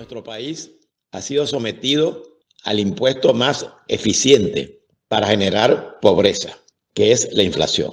Nuestro país ha sido sometido al impuesto más eficiente para generar pobreza, que es la inflación,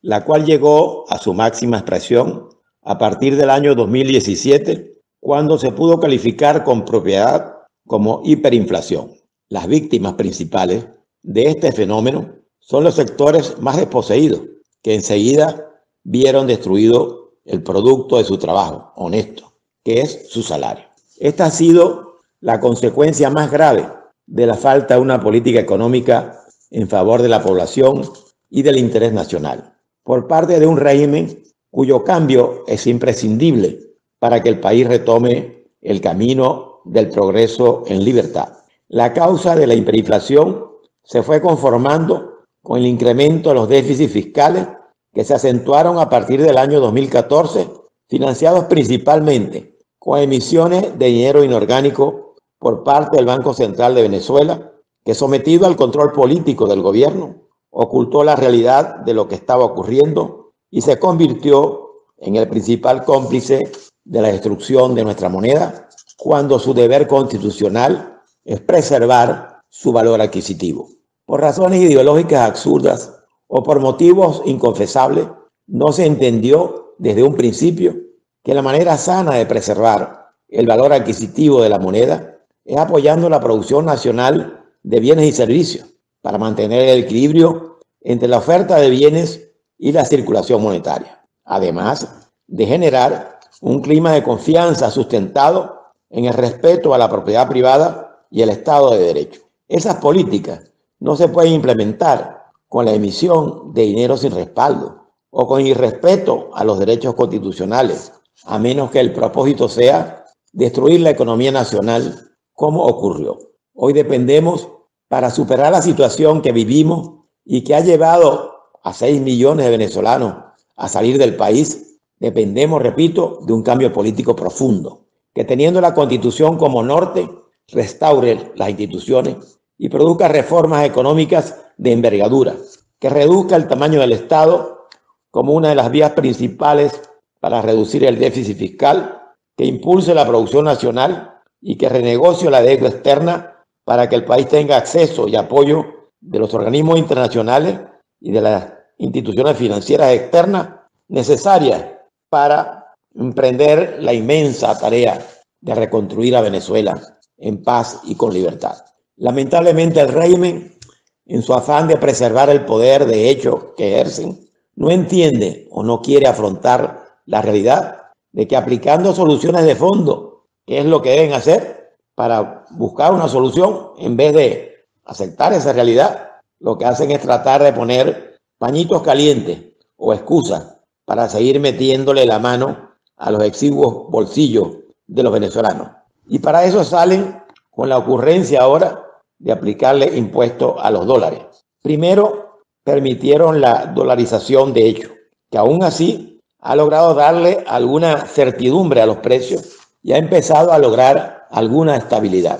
la cual llegó a su máxima expresión a partir del año 2017, cuando se pudo calificar con propiedad como hiperinflación. Las víctimas principales de este fenómeno son los sectores más desposeídos, que enseguida vieron destruido el producto de su trabajo honesto, que es su salario. Esta ha sido la consecuencia más grave de la falta de una política económica en favor de la población y del interés nacional, por parte de un régimen cuyo cambio es imprescindible para que el país retome el camino del progreso en libertad. La causa de la hiperinflación se fue conformando con el incremento de los déficits fiscales que se acentuaron a partir del año 2014, financiados principalmente con emisiones de dinero inorgánico por parte del Banco Central de Venezuela, que sometido al control político del gobierno, ocultó la realidad de lo que estaba ocurriendo y se convirtió en el principal cómplice de la destrucción de nuestra moneda, cuando su deber constitucional es preservar su valor adquisitivo. Por razones ideológicas absurdas, o por motivos inconfesables, no se entendió desde un principio que la manera sana de preservar el valor adquisitivo de la moneda es apoyando la producción nacional de bienes y servicios para mantener el equilibrio entre la oferta de bienes y la circulación monetaria, además de generar un clima de confianza sustentado en el respeto a la propiedad privada y el Estado de Derecho. Esas políticas no se pueden implementar con la emisión de dinero sin respaldo o con irrespeto a los derechos constitucionales, a menos que el propósito sea destruir la economía nacional, como ocurrió. Hoy dependemos para superar la situación que vivimos y que ha llevado a 6 millones de venezolanos a salir del país, dependemos, repito, de un cambio político profundo, que teniendo la constitución como norte, restaure las instituciones y produzca reformas económicas de envergadura, que reduzca el tamaño del Estado como una de las vías principales para reducir el déficit fiscal, que impulse la producción nacional y que renegocie la deuda externa para que el país tenga acceso y apoyo de los organismos internacionales y de las instituciones financieras externas necesarias para emprender la inmensa tarea de reconstruir a Venezuela en paz y con libertad. Lamentablemente el régimen, en su afán de preservar el poder de hecho que ejercen, no entiende o no quiere afrontar la realidad de que aplicando soluciones de fondo, que es lo que deben hacer para buscar una solución, en vez de aceptar esa realidad, lo que hacen es tratar de poner pañitos calientes o excusas para seguir metiéndole la mano a los exiguos bolsillos de los venezolanos. Y para eso salen con la ocurrencia ahora de aplicarle impuestos a los dólares. Primero, permitieron la dolarización de hecho, que aún así ha logrado darle alguna certidumbre a los precios y ha empezado a lograr alguna estabilidad.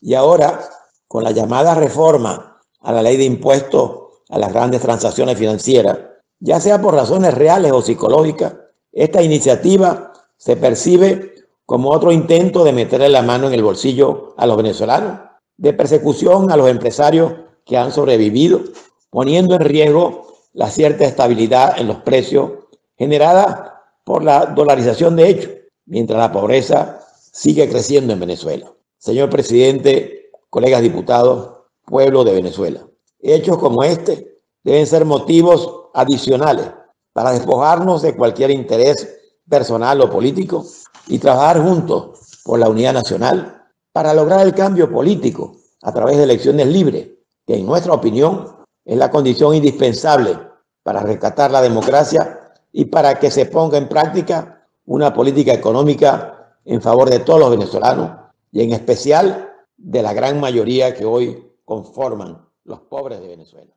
Y ahora, con la llamada reforma a la ley de impuestos a las grandes transacciones financieras, ya sea por razones reales o psicológicas, esta iniciativa se percibe como otro intento de meterle la mano en el bolsillo a los venezolanos de persecución a los empresarios que han sobrevivido, poniendo en riesgo la cierta estabilidad en los precios generada por la dolarización de hecho, mientras la pobreza sigue creciendo en Venezuela. Señor presidente, colegas diputados, pueblo de Venezuela, hechos como este deben ser motivos adicionales para despojarnos de cualquier interés personal o político y trabajar juntos por la unidad nacional para lograr el cambio político a través de elecciones libres, que en nuestra opinión es la condición indispensable para rescatar la democracia y para que se ponga en práctica una política económica en favor de todos los venezolanos y en especial de la gran mayoría que hoy conforman los pobres de Venezuela.